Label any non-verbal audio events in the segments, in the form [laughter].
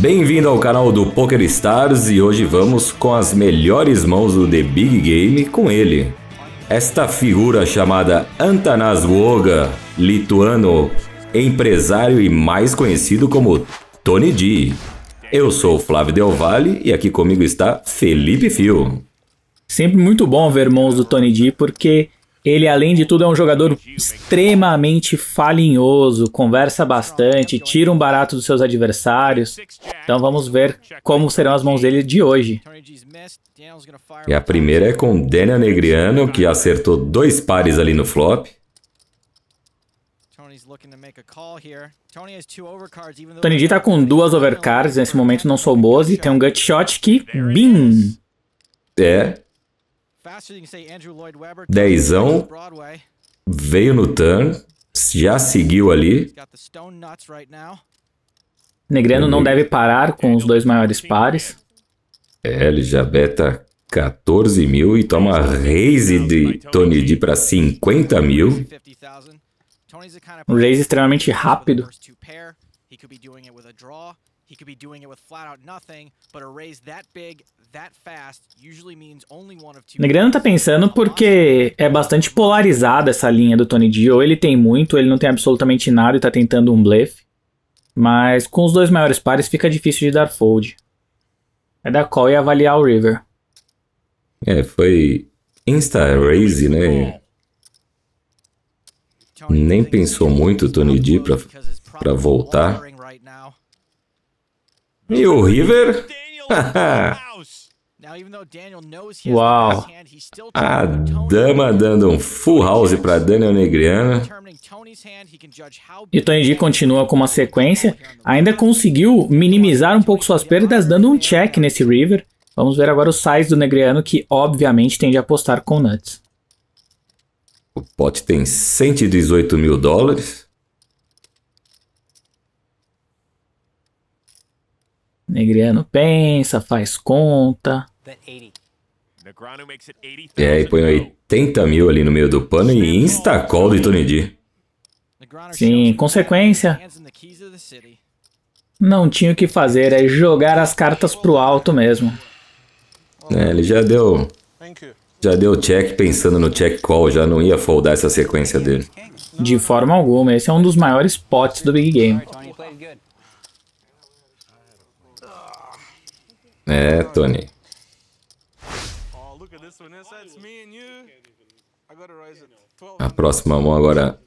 Bem-vindo ao canal do Poker Stars e hoje vamos com as melhores mãos do The Big Game com ele. Esta figura chamada Antanas Woga, lituano, empresário e mais conhecido como Tony D. Eu sou Flávio Del Valle e aqui comigo está Felipe Fio. Sempre muito bom ver mãos do Tony D porque ele, além de tudo, é um jogador extremamente falinhoso, conversa bastante, tira um barato dos seus adversários. Então vamos ver como serão as mãos dele de hoje. E a primeira é com Daniel Negriano, que acertou dois pares ali no flop. Tony D tá com duas overcards, nesse momento não sou boas, e tem um gut shot que... BIM! É, Dezão veio no turn, já seguiu ali. Negriano não deve parar com os dois maiores pares. É, ele já beta 14 mil e toma raise de Tony D para 50 mil. Um raise extremamente rápido. He could be doing it with flat out nothing, but a raise that big, that fast, usually means only one of two. Negrano tá pensando porque é bastante polarizada essa linha do Tony D. Ou ele tem muito, ou ele não tem absolutamente nada e tá tentando um blefe. Mas com os dois maiores pares fica difícil de dar fold. É dar call e avaliar o river. É, foi insta raise, né? Nem pensou muito o Tony D pra, pra voltar. E o River? Uau! A dama dando um full house para Daniel Negriano. E Tony continua com uma sequência. Ainda conseguiu minimizar um pouco suas perdas, dando um check nesse River. Vamos ver agora o size do Negriano, que obviamente tende a apostar com nuts. O pote tem 118 mil dólares. Negriano pensa, faz conta. É, e põe 80 mil ali no meio do pano e insta-call do Tony D. Sim, consequência. Não tinha o que fazer, é jogar as cartas pro alto mesmo. É, ele já deu. Já deu check pensando no check call, já não ia foldar essa sequência dele. De forma alguma, esse é um dos maiores potes do Big Game. É, Tony. A próxima mão agora.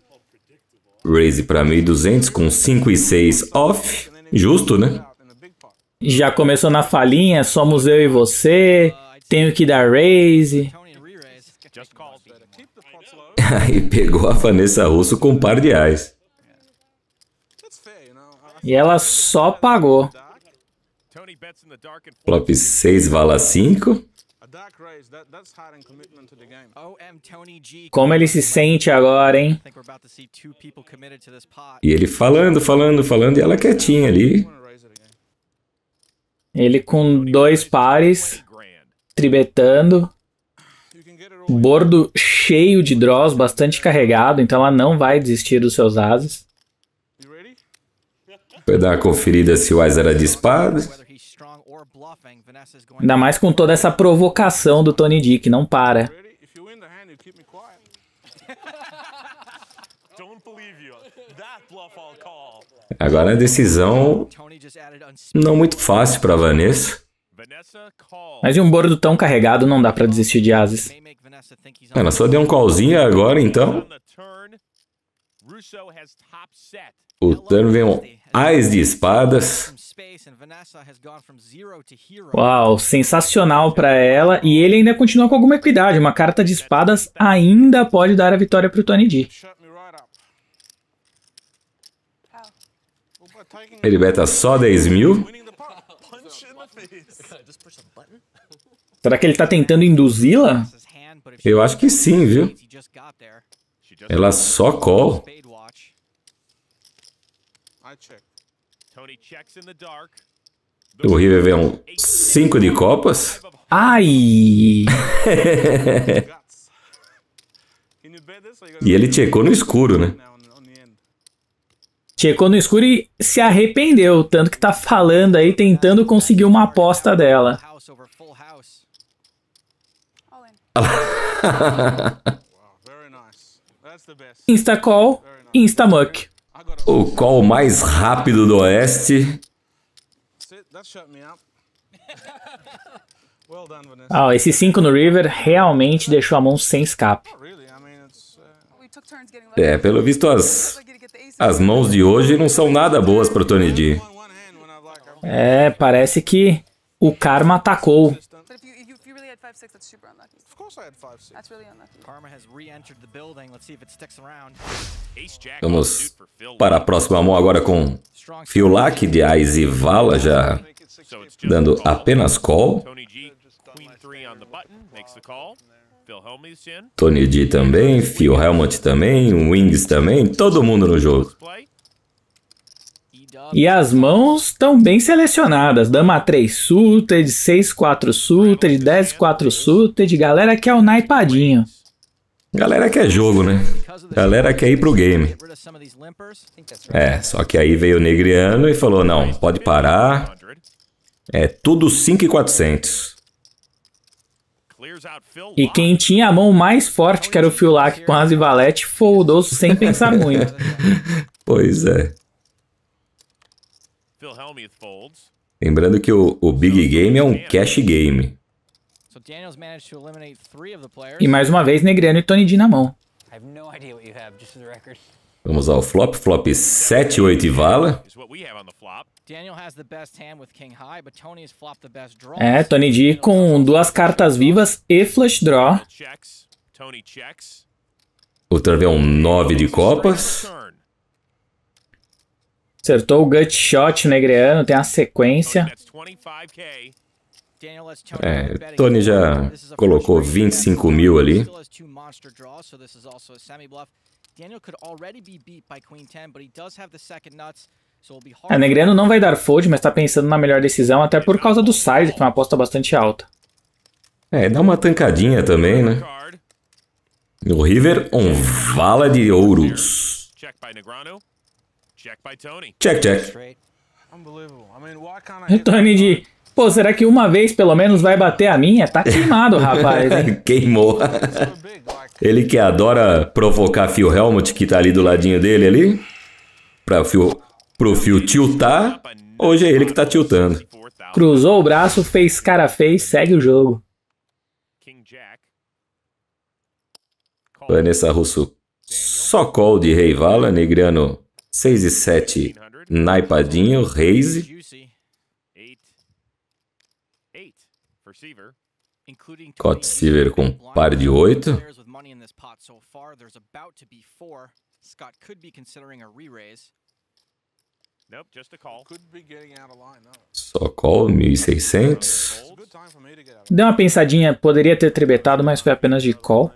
Raise para 1200 com 5 e 6 off. Justo, né? Já começou na falinha, somos eu e você. Tenho que dar raise. Aí [laughs] pegou a Vanessa Russo com um par de reais. E ela só pagou. Flop 6, vala 5. Como ele se sente agora, hein? E ele falando, falando, falando, e ela quietinha ali. Ele com dois pares, tribetando. Bordo cheio de draws, bastante carregado, então ela não vai desistir dos seus ases. Vai dar uma conferida se o Ás era de espada. Ainda mais com toda essa provocação do Tony D, que não para. [laughs] Agora a decisão não muito fácil para Vanessa. Mas de um bordo tão carregado não dá para desistir de ases. Ela só deu um callzinho agora então. O turno vem um Ás de espadas. Uau, sensacional para ela. E ele ainda continua com alguma equidade. Uma carta de espadas ainda pode dar a vitória para o Tony D. Ele beta só 10 mil. Será que ele tá tentando induzi-la? Eu acho que sim, viu? Ela só call. O River vem um 5 de copas. Ai! [laughs] e ele checou no escuro, né? Checou no escuro e se arrependeu, tanto que tá falando aí, tentando conseguir uma aposta dela. [laughs] Instacall, Instamuck. O call mais rápido do Oeste. [laughs] Ah, esse 5 no River realmente deixou a mão sem escape. É, pelo visto as, as mãos de hoje não são nada boas para o Tony D. É, parece que o karma atacou. Vamos para a próxima mão agora com Fiulac de Ais e Vala já dando apenas call. Tony D também, Phil Helmut também, Wings também, todo mundo no jogo. E as mãos estão bem selecionadas. Dama 3 suited, 6 4 suited, 10 4 suited. Galera quer o naipadinho. Galera quer jogo, né? Galera quer ir pro game. É, só que aí veio o Negriano e falou, não, pode parar. É tudo 5,400. E quem tinha a mão mais forte, que era o Fiulac com as e Valete, foldou sem pensar muito. [laughs] pois é. Lembrando que o, o Big Game é um cash game. E mais uma vez, Negriano e Tony D na mão. Vamos ao flop. Flop 7, 8 e vala. É, Tony D com duas cartas vivas e flush draw. Outra vez um 9 de copas. Acertou o gut shot negreano, tem a sequência. É, Tony já colocou 25 mil ali. A Negreano não vai dar fold, mas está pensando na melhor decisão, até por causa do size, que é uma aposta bastante alta. É, dá uma tancadinha também, né? No River, um vala de ouros. Check, check. O Tony de... Pô, será que uma vez pelo menos vai bater a minha? Tá queimado, rapaz. [laughs] Queimou. Ele que adora provocar Phil Helmut, que tá ali do ladinho dele ali. Pra Phil, pro Phil tiltar. Hoje é ele que tá tiltando. Cruzou o braço, fez cara feia segue o jogo. Vanessa Russo só call de Rei Vala, Negriano 6 e 7, naipadinho, raise. Cot Silver com par de 8. Só call, 1600. Deu uma pensadinha, poderia ter trebetado, mas foi apenas de call.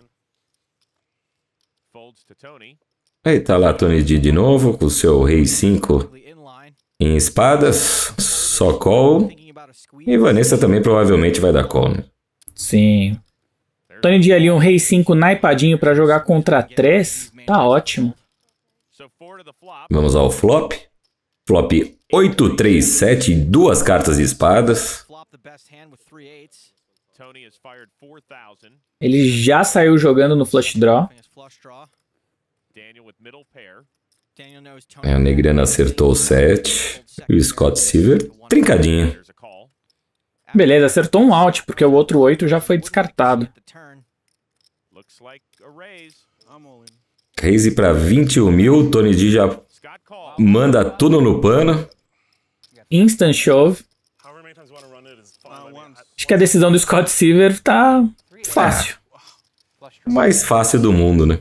Aí tá lá Tony D de novo, com o seu rei 5 em espadas, só call. E Vanessa também provavelmente vai dar call, né? Sim. Tony D ali um rei 5 naipadinho para jogar contra 3, tá ótimo. Vamos ao flop. Flop 8, 3, 7, duas cartas de espadas. Ele já saiu jogando no flush draw. É, o Negrano acertou o 7. E o Scott Silver, trincadinho. Beleza, acertou um out, porque o outro 8 já foi descartado. Raise para 21 mil, Tony D já manda tudo no pano. Instant shove. Acho que a decisão do Scott Silver tá fácil. É. Mais fácil do mundo, né?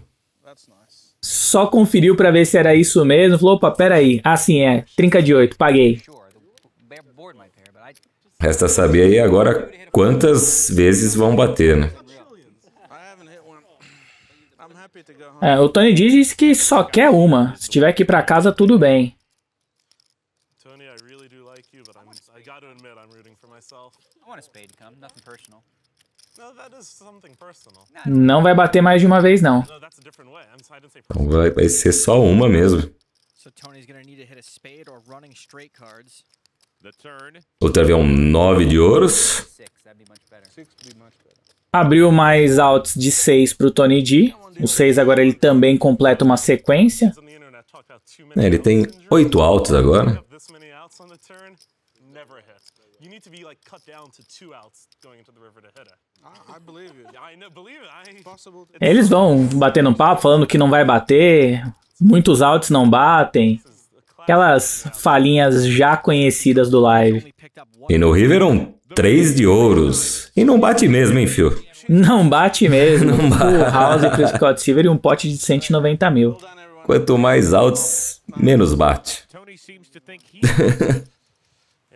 Só conferiu para ver se era isso mesmo. Falou, opa, peraí. Ah, sim, é. Trinca de 8, paguei. Resta saber aí agora quantas vezes vão bater, né? É, o Tony D disse que só quer uma. Se tiver que ir pra casa, tudo bem. Tony, I really do like you, but I'm, I got to admit I'm rooting for myself. I want a spade to come, nothing personal. Não vai bater mais de uma vez, não. Então vai, vai ser só uma mesmo. O turn é um 9 de ouros. Abriu mais outs de 6 para o Tony D. O 6 agora ele também completa uma sequência. É, ele tem 8 outs agora. Eles vão batendo um papo, falando que não vai bater. Muitos outs não batem. Aquelas falinhas já conhecidas do live. E no River um 3 de ouros. E não bate mesmo, hein, Phil? Não bate mesmo. [laughs] Não bate. O House pro Scott Silver e um pote de 190 mil. Quanto mais altos, menos bate. [laughs]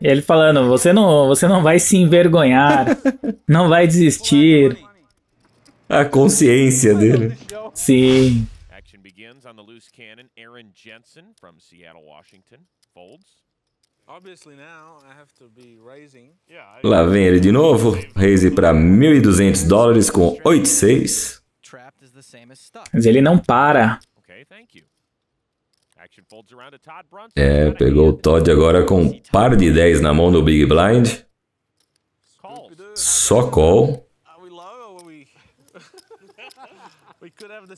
Ele falando, você não, você não vai se envergonhar, [laughs] não vai desistir. A consciência dele. Sim. Lá vem ele de novo. Raise para 1.200 dólares com 8,6. Mas ele não para. É, pegou o Todd agora com um par de 10 na mão do Big Blind. Só call.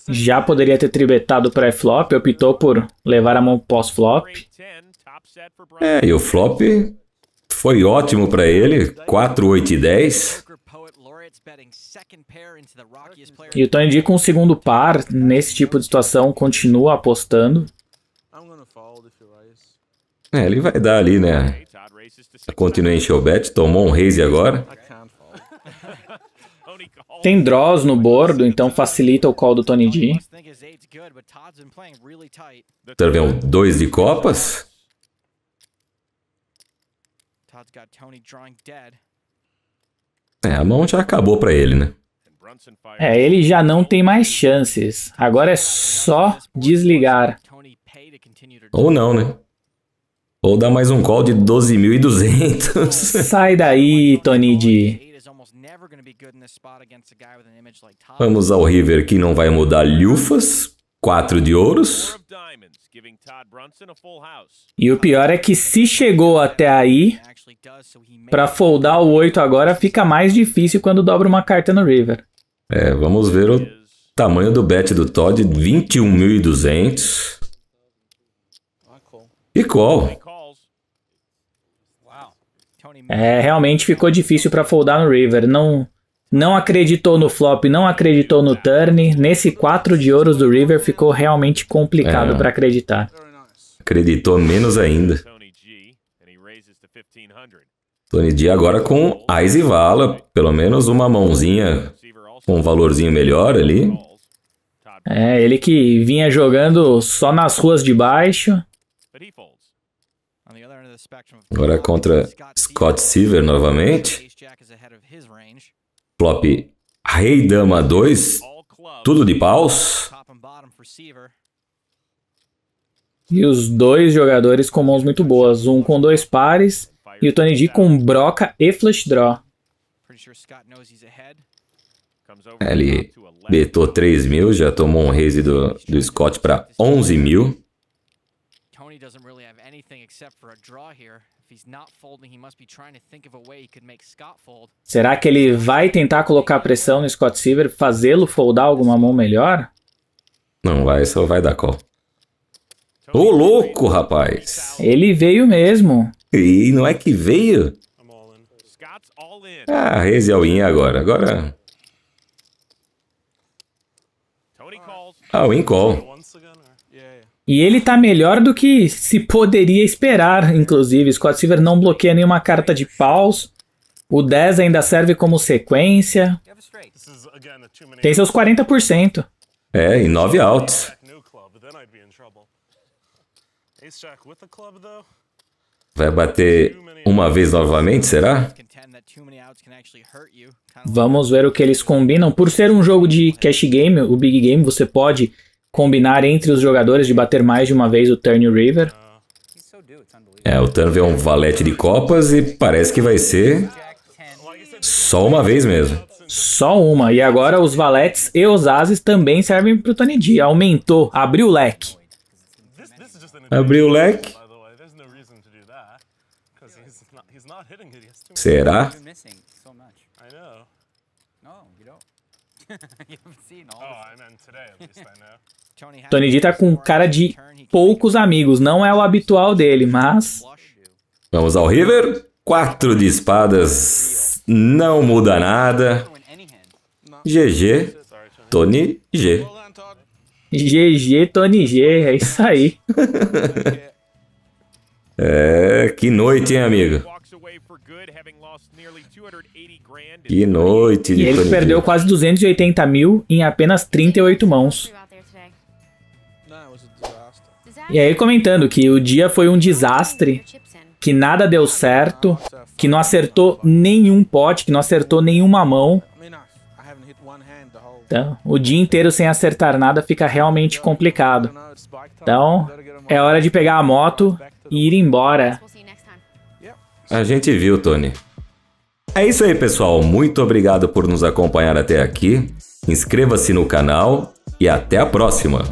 Já poderia ter tribetado pré-flop, optou por levar a mão pós-flop. É, e o flop foi ótimo para ele, 4, 8 e 10. E o Tony D com o segundo par, nesse tipo de situação, continua apostando. É, ele vai dar ali, né? A continuation bet, tomou um raise agora. Tem draws no bordo, então facilita o call do Tony D. Serveu um 2 de copas. É, a mão já acabou para ele, né? É, ele já não tem mais chances. Agora é só desligar. Ou não, né? Ou dá mais um call de 12.200. [laughs] Sai daí, Tony D. Vamos ao River que não vai mudar lufas. 4 de ouros. E o pior é que se chegou até aí, para foldar o 8 agora fica mais difícil quando dobra uma carta no River. É, vamos ver o tamanho do bet do Todd, 21.200. E call. É, realmente ficou difícil para foldar no River. Não, não acreditou no flop, não acreditou no turn. Nesse 4 de ouros do River ficou realmente complicado é. para acreditar. Acreditou menos ainda. Tony D agora com Ais e Vala, pelo menos uma mãozinha com um valorzinho melhor ali. É, ele que vinha jogando só nas ruas de baixo. Agora contra Scott Silver novamente. Flop Rei Dama 2. Tudo de paus. E os dois jogadores com mãos muito boas. Um com dois pares e o Tony D com broca e flush draw. Ele betou 3 mil, já tomou um raise do, do Scott para 11 mil. Será que ele vai tentar colocar pressão no Scott Silver, fazê-lo foldar alguma mão melhor? Não vai, só vai dar call. Ô louco, rapaz! Ele veio mesmo. E não é que veio? Ah, raise all in agora. Agora. Ah, o in call. E ele tá melhor do que se poderia esperar, inclusive. Scott Silver não bloqueia nenhuma carta de paus. O 10 ainda serve como sequência. Tem seus 40%. É, e 9 altos. Vai bater uma vez novamente, será? Vamos ver o que eles combinam. Por ser um jogo de cash game, o Big Game, você pode combinar entre os jogadores de bater mais de uma vez o Turn River. É, o Turn é um valete de copas e parece que vai ser só uma vez mesmo. Só uma. E agora os valetes e os ases também servem para o Tony D. Aumentou, abriu o leque. Abriu o leque. Será? Tony D tá com cara de poucos amigos, não é o habitual dele, mas. Vamos ao River. Quatro de espadas, não muda nada. GG, Tony G. GG, Tony G, é isso aí. [laughs] é, que noite, hein, amigo? Que noite de E ele perdeu quase 280 mil em apenas 38 mãos. E aí comentando que o dia foi um desastre, que nada deu certo, que não acertou nenhum pote, que não acertou nenhuma mão. Então, o dia inteiro sem acertar nada fica realmente complicado. Então, é hora de pegar a moto e ir embora. A gente viu, Tony. É isso aí, pessoal. Muito obrigado por nos acompanhar até aqui. Inscreva-se no canal e até a próxima.